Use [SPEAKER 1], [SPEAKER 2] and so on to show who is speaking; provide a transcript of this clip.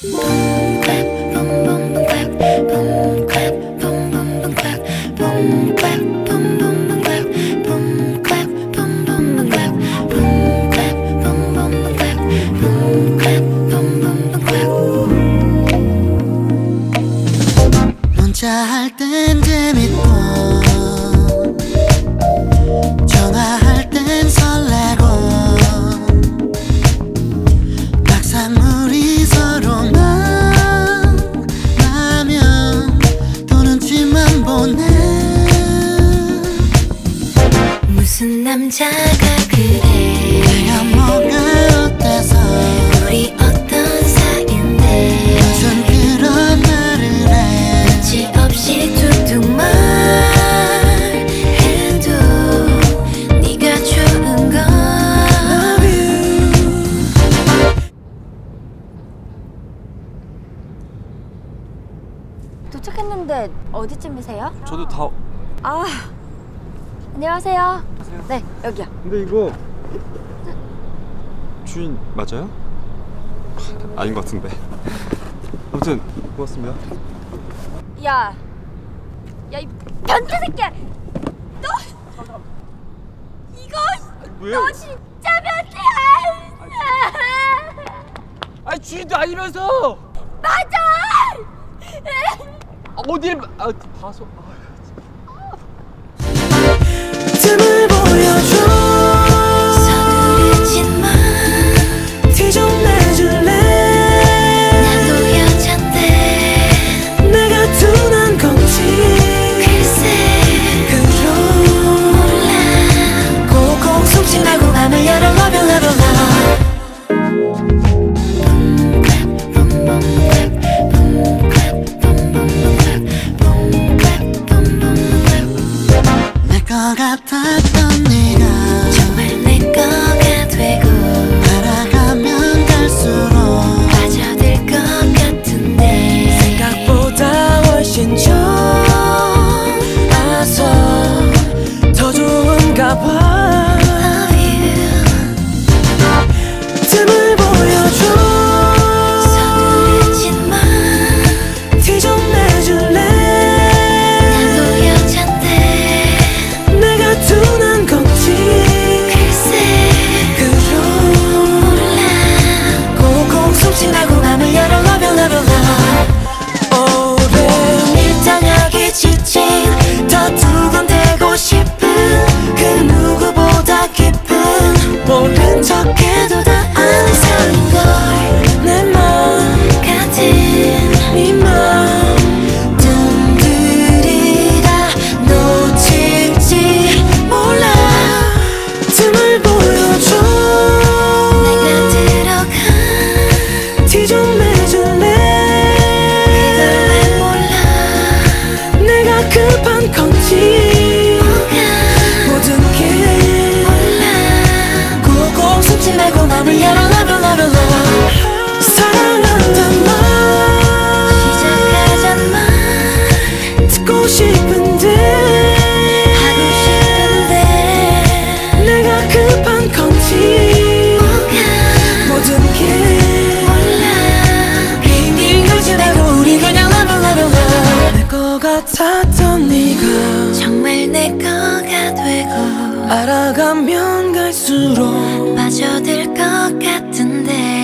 [SPEAKER 1] Clap.
[SPEAKER 2] 문자할 땐 재밌고
[SPEAKER 1] 남자가 그래.
[SPEAKER 2] 내가 뭐가 어때서?
[SPEAKER 1] 우리 어떤 사이인데?
[SPEAKER 2] 무슨 그런 말을 해.
[SPEAKER 1] 눈치 없이 툭툭 말해도 네가 좋은 걸
[SPEAKER 3] 도착했는데 어디쯤이세요?
[SPEAKER 4] 저도 다
[SPEAKER 3] 아 안녕하세요. 네 여기요.
[SPEAKER 4] 근데 이거 주인 맞아요? 아닌 것 같은데 아무튼 고맙습니다
[SPEAKER 3] 야, 야 이 변태 새끼야. 너 이거
[SPEAKER 4] 왜?
[SPEAKER 3] 너 진짜 변태야.
[SPEAKER 5] 아니 주인도 아니면서
[SPEAKER 3] 맞아.
[SPEAKER 5] 아, 어딜 아, 봐서 아.
[SPEAKER 2] 같았던 모른 척해도 다 아는 사이인 걸내맘
[SPEAKER 1] 같은
[SPEAKER 2] 네맘 뜸들이다 놓칠지 몰라. 틈을 보여줘.
[SPEAKER 1] 내가 들어간
[SPEAKER 2] 티좀 내줄래
[SPEAKER 1] 그걸 왜 몰라.
[SPEAKER 2] 내가 급한 건지 알아가면 갈수록
[SPEAKER 1] 빠져들 것 같은데.